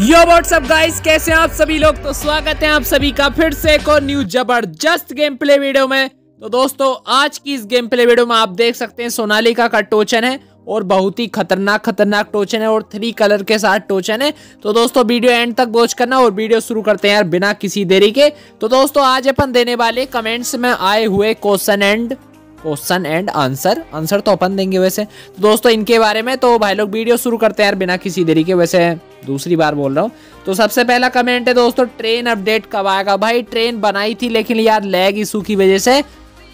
यो WhatsApp guys कैसे हैं आप सभी लोग? तो स्वागत है आप सभी का फिर से एक और न्यू ज़बरदस्त गेम प्ले वीडियो में। तो दोस्तों, आज की इस गेम प्ले वीडियो में आप देख सकते हैं सोनालिका का टोचन है और बहुत ही खतरनाक खतरनाक टोचन है और थ्री कलर के साथ टोचन है। तो दोस्तों वीडियो एंड तक वॉच करना और वीडियो शुरू करते हैं यार बिना किसी देरी के। तो दोस्तों, आज अपन देने वाले कमेंट्स में आए हुए question and question and answer. Answer तो अपन देंगे वैसे। तो दोस्तों, इनके बारे में तो भाई लोग वीडियो शुरू करते हैं यार बिना किसी देरी के, वैसे दूसरी बार बोल रहा हूँ। तो सबसे पहला कमेंट है दोस्तों ट्रेन अपडेट कब आएगा? भाई ट्रेन बनाई थी लेकिन यार लैग इशू की वजह से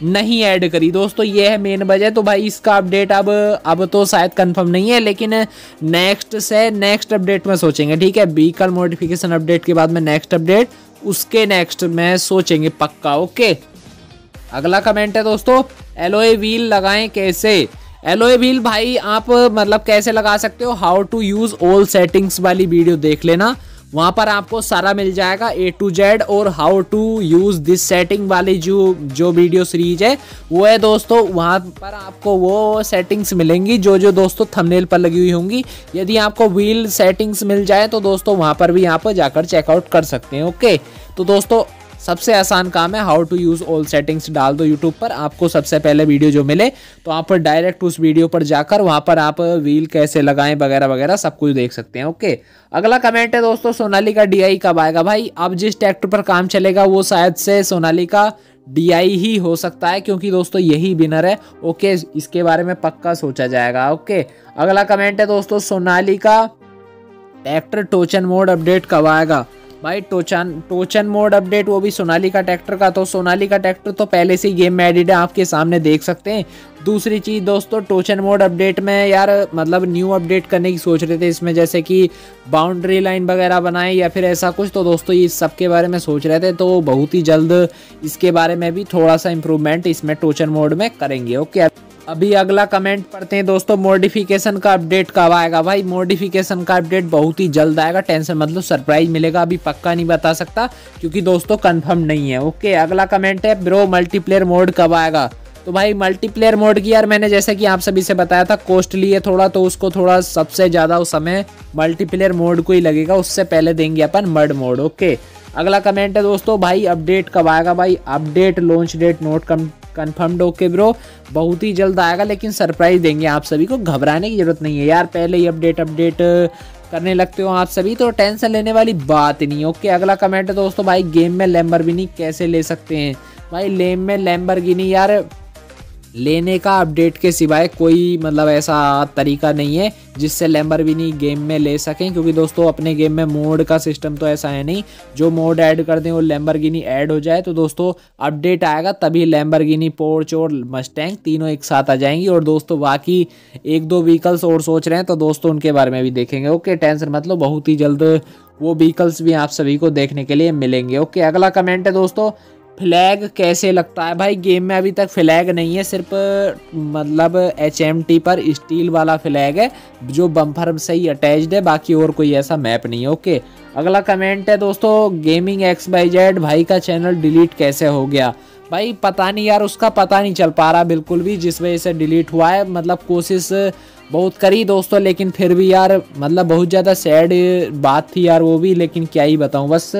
नहीं ऐड करी। दोस्तों, ये है मेन वजह तो भाई इसका अपडेट अब अब तो शायद कंफर्म नहीं है, लेकिन नेक्स्ट से नेक्स्ट अपडेट में सोचेंगे, ठीक है? व्हीकल मॉडिफिकेशन अपडेट के बाद में नेक्स्ट अपडेट उसके नेक्स्ट में सोचेंगे पक्का ओके अगला कमेंट है दोस्तों एलोए व्हील लगाएँ कैसे? एलोए व्हील भाई, आप मतलब कैसे लगा सकते हो? How to use all settings वाली वीडियो देख लेना। वहाँ पर आपको सारा मिल जाएगा ए टू जेड और how to use this setting वाली जो जो वीडियो सीरीज़ है, वो है दोस्तों, वहाँ पर आपको वो सेटिंग्स मिलेंगी, जो जो दोस्तों थंबनेल पर लगी हुई होंगी। यदि आपको व्हील सेटिंग्स मिल जाए तो दोस्तों वहाँ पर भी आप जाकर चेकआउट कर सकते हैं ओके तो दोस्तों सबसे आसान काम है how to use all settings डाल दो यूट्यूब पर। आपको सबसे पहले वीडियो जो मिले तो आप डायरेक्ट उस वीडियो पर जाकर वहाँ पर आप व्हील कैसे लगाएँ वगैरह वगैरह सब कुछ देख सकते हैं ओके अगला कमेंट है दोस्तों, सोनाली का डीआई कब आएगा भाई? अब जिस ट्रैक्टर पर काम चलेगा, वो शायद से सोनाली का डीआई ही हो सकता है, क्योंकि दोस्तों यही विनर है ओके इसके बारे में पक्का सोचा जाएगा ओके अगला कमेंट है दोस्तों, सोनाली का ट्रैक्टर टोचन मोड अपडेट कब आएगा? भाई, टोचन टोचन मोड अपडेट, वो भी सोनाली का ट्रैक्टर का। तो सोनाली का ट्रैक्टर तो पहले से गेम में एडिट है आपके सामने देख सकते हैं। दूसरी चीज़ दोस्तों टोचन मोड अपडेट में यार मतलब न्यू अपडेट करने की सोच रहे थे इसमें, जैसे कि बाउंड्री लाइन वगैरह बनाए या फिर ऐसा कुछ तो दोस्तों ये सब के बारे में सोच रहे थे तो बहुत ही जल्द इसके बारे में भी थोड़ा सा इम्प्रूवमेंट इसमें टोचन मोड में करेंगे ओके अभी अगला कमेंट पढ़ते हैं दोस्तों मॉडिफिकेशन का अपडेट कब आएगा? भाई मॉडिफिकेशन का अपडेट बहुत ही जल्द आएगा टेंशन मतलब सरप्राइज़ मिलेगा, अभी पक्का नहीं बता सकता, क्योंकि दोस्तों कंफर्म नहीं है ओके अगला कमेंट है ब्रो मल्टीप्लेयर मोड कब आएगा? तो भाई मल्टीप्लेयर मोड की यार मैंने जैसे कि आप सभी से बताया था कॉस्टली है थोड़ा तो उसको थोड़ा सबसे ज़्यादा उस समय मल्टीप्लेयर मोड को ही लगेगा, उससे पहले देंगे अपन मर्ड मोड ओके अगला कमेंट है दोस्तों, भाई अपडेट कब आएगा भाई? Update launch date not come confirmed okay bro बहुत ही जल्द आएगा, लेकिन सरप्राइज़ देंगे आप सभी को, घबराने की ज़रूरत नहीं है यार, पहले ही अपडेट अपडेट करने लगते हो आप सभी तो टेंशन लेने वाली बात नहीं ओके अगला कमेंट है दोस्तों, भाई गेम में लैम्बर कैसे ले सकते हैं? भाई लेम में लैम्बर यार लेने का अपडेट के सिवाय कोई मतलब ऐसा तरीका नहीं है जिससे लैम्बरगिनी गेम में ले सकें, क्योंकि दोस्तों अपने गेम में मोड का सिस्टम तो ऐसा है नहीं। जो मोड ऐड कर दें वो लैम्बरगिनी ऐड हो जाए तो दोस्तों अपडेट आएगा, तभी लैम्बरगिनी पोर्च और मस्टैंग तीनों एक साथ आ जाएँगी। और दोस्तों बाकी एक दो व्हीकल्स और सोच रहे हैं तो दोस्तों उनके बारे में भी देखेंगे। ओके टेंशन मतलब बहुत ही जल्द वो व्हीकल्स भी आप सभी को देखने के लिए मिलेंगे। ओके अगला कमेंट है दोस्तों फ्लैग कैसे लगता है? भाई, गेम में अभी तक फ्लैग नहीं है, सिर्फ़ मतलब एचएमटी पर स्टील वाला फ्लैग है, जो बम्फर से ही अटैच्ड है, बाकी और कोई ऐसा मैप नहीं है ओके अगला कमेंट है, दोस्तों गेमिंग एक्स बाई जेड भाई का चैनल डिलीट कैसे हो गया? भाई, पता नहीं यार, उसका पता नहीं चल पा रहा बिल्कुल भी, जिस वजह से डिलीट हुआ है मतलब कोशिश बहुत करी दोस्तों, लेकिन फिर भी यार मतलब बहुत ज़्यादा सैड बात थी यार वो भी, लेकिन क्या ही बताऊँ, बस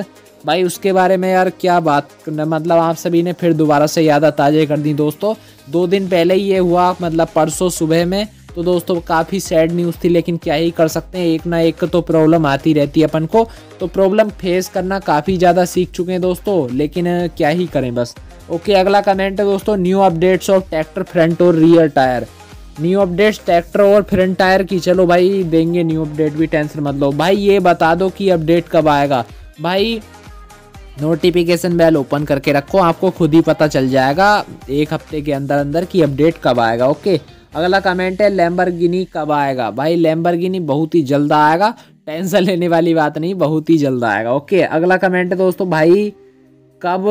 भाई, उसके बारे में यार क्या बात मतलब आप सभी ने फिर दोबारा से याद ताज़े कर दी दोस्तों। दो दिन पहले ही ये हुआ मतलब परसों सुबह में। तो दोस्तों, काफ़ी सैड न्यूज़ थी, लेकिन क्या ही कर सकते हैं? एक ना एक तो प्रॉब्लम आती रहती है अपन को। तो प्रॉब्लम फेस करना काफ़ी ज़्यादा सीख चुके हैं दोस्तों, लेकिन क्या ही करें बस। ओके, अगला कमेंट है दोस्तों new updates of tractor front और rear tyre new updates tractor और फ्रंट टायर की। चलो भाई, देंगे न्यू अपडेट भी टेंशन मत लो। भाई, ये बता दो कि अपडेट कब आएगा। भाई नोटिफिकेशन बेल ओपन करके रखो, आपको खुद ही पता चल जाएगा, एक हफ़्ते के अंदर अंदर कि अपडेट कब आएगा ओके अगला कमेंट है लैम्बरगिनी कब आएगा? भाई लैम्बरगिनी बहुत ही जल्द आएगा टेंशन लेने वाली बात नहीं, बहुत ही जल्द आएगा ओके अगला कमेंट है दोस्तों, भाई, कब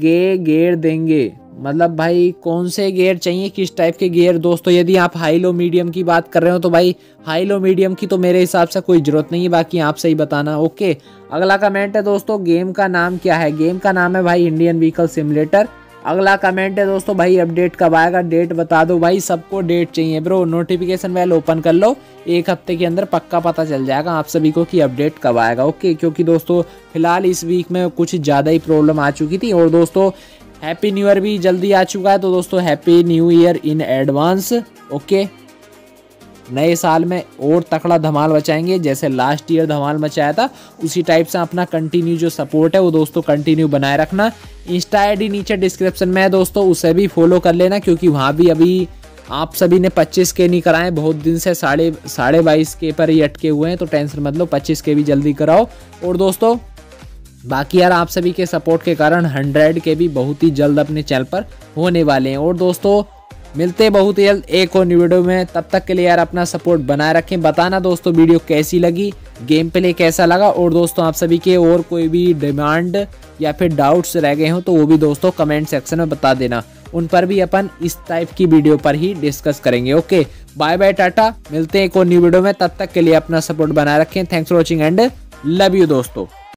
गे गेर देंगे? मतलब भाई, कौन से गेयर चाहिए? किस टाइप के गेयर दोस्तों, यदि आप हाई लो मीडियम की बात कर रहे हो तो भाई हाई लो मीडियम की तो मेरे हिसाब से कोई ज़रूरत नहीं है, बाकी आप सही बताना। ओके अगला कमेंट है दोस्तों गेम का नाम क्या है? गेम का नाम है भाई इंडियन व्हीकल सिमुलेटर अगला कमेंट है दोस्तों, भाई अपडेट कब आएगा? डेट बता दो भाई, सबको डेट चाहिए ब्रो नोटिफिकेशन वेल ओपन कर लो, एक हफ़्ते के अंदर पक्का पता चल जाएगा आप सभी को कि अपडेट कब आएगा। ओके क्योंकि दोस्तों, फ़िलहाल इस वीक में कुछ ज़्यादा ही प्रॉब्लम आ चुकी थी। और दोस्तों हैप्पी न्यू ईयर भी जल्दी आ चुका है। तो दोस्तों happy new year in advance okay नए साल में और तकड़ा धमाल मचाएँगे, जैसे लास्ट ईयर धमाल मचाया था। उसी टाइप से अपना कंटिन्यू जो सपोर्ट है, वो दोस्तों कंटिन्यू बनाए रखना। इंस्टा आई नीचे डिस्क्रिप्शन में है दोस्तों, उसे भी फॉलो कर लेना, क्योंकि वहाँ भी अभी आप सभी ने 25 के नहीं कराए, बहुत दिन से साढ़े साढ़े बाईस के पर ही अटके हुए हैं तो टेंशन मत लो 25 के भी जल्दी कराओ। और दोस्तों बाकी यार आप सभी के सपोर्ट के कारण 100 के भी बहुत ही जल्द अपने चैनल पर होने वाले हैं। और दोस्तों, मिलते बहुत जल्द एक और न्यू वीडियो में। तब तक के लिए यार अपना सपोर्ट बनाए रखें। बताना दोस्तों वीडियो कैसी लगी गेम प्ले कैसा लगा। और दोस्तों, आप सभी के और कोई भी डिमांड या फिर डाउट्स रह गए हो तो वो भी दोस्तों कमेंट सेक्शन में बता देना। उन पर भी अपन इस टाइप की वीडियो पर ही डिस्कस करेंगे। Okay bye bye tata. मिलते हैं एक और न्यू वीडियो में। तब तक के लिए अपना सपोर्ट बनाए रखें। Thanks for watching and love you दोस्तों।